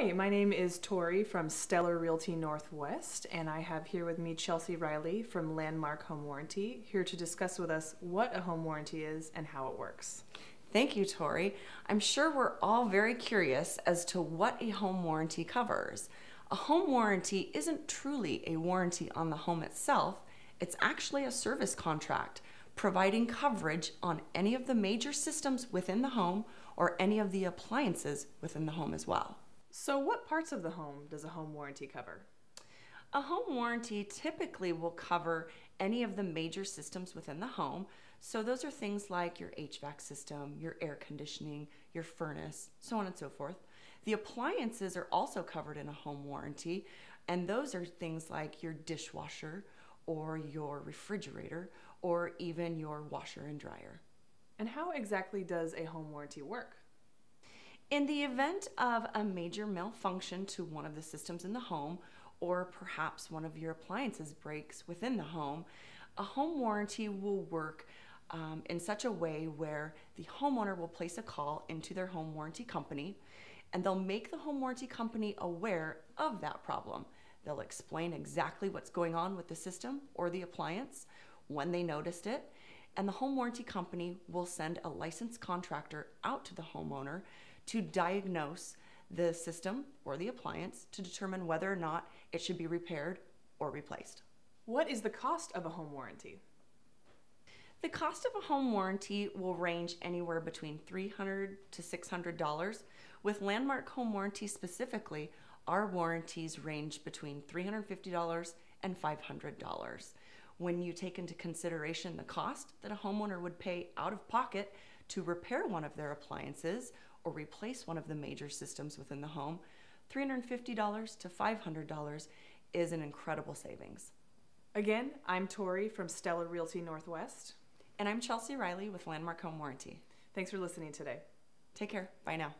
Hi, my name is Tori from Stellar Realty Northwest, and I have here with me Chelsey Reilly from Landmark Home Warranty, here to discuss with us what a home warranty is and how it works. Thank you, Tori. I'm sure we're all very curious as to what a home warranty covers. A home warranty isn't truly a warranty on the home itself, it's actually a service contract providing coverage on any of the major systems within the home or any of the appliances within the home as well. So, what parts of the home does a home warranty cover? A home warranty typically will cover any of the major systems within the home. So, those are things like your HVAC system, your air conditioning, your furnace, so on and so forth. The appliances are also covered in a home warranty, and those are things like your dishwasher or your refrigerator or even your washer and dryer. And how exactly does a home warranty work? In the event of a major malfunction to one of the systems in the home, or perhaps one of your appliances breaks within the home, a home warranty will work um, in such a way where the homeowner will place a call into their home warranty company and they'll make the home warranty company aware of that problem. They'll explain exactly what's going on with the system or the appliance when they noticed it, and the home warranty company will send a licensed contractor out to the homeowner to diagnose the system or the appliance to determine whether or not it should be repaired or replaced. What is the cost of a home warranty? The cost of a home warranty will range anywhere between $300 to $600. With Landmark Home Warranty specifically, our warranties range between $350 and $500. When you take into consideration the cost that a homeowner would pay out of pocket to repair one of their appliances or replace one of the major systems within the home, $350 to $500 is an incredible savings. Again, I'm Tori from Stellar Realty Northwest. And I'm Chelsey Reilly with Landmark Home Warranty. Thanks for listening today. Take care. Bye now.